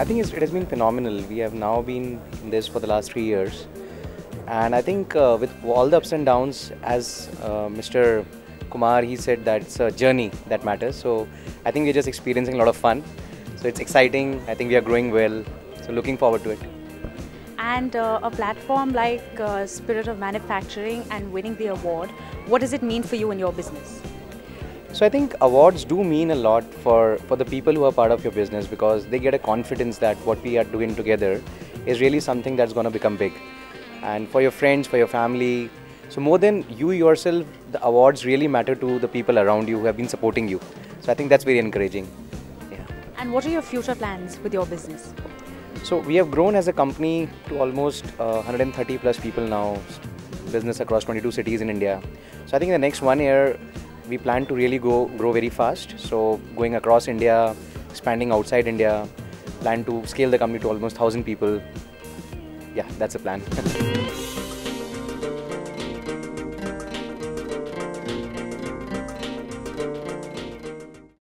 I think it has been phenomenal. We have now been in this for the last three years, and I think uh, with all the ups and downs, as uh, Mr. Kumar he said that it's a journey that matters. So I think we're just experiencing a lot of fun. So it's exciting. I think we are growing well. So looking forward to it. And uh, a platform like uh, Spirit of Manufacturing and winning the award, what does it mean for you in your business? So I think awards do mean a lot for, for the people who are part of your business because they get a confidence that what we are doing together is really something that's going to become big. And for your friends, for your family, so more than you yourself, the awards really matter to the people around you who have been supporting you. So I think that's very encouraging. Yeah. And what are your future plans with your business? So we have grown as a company to almost uh, 130 plus people now, business across 22 cities in India. So I think in the next one year, we plan to really go grow very fast. So going across India, expanding outside India, plan to scale the company to almost 1,000 people. Yeah, that's the plan.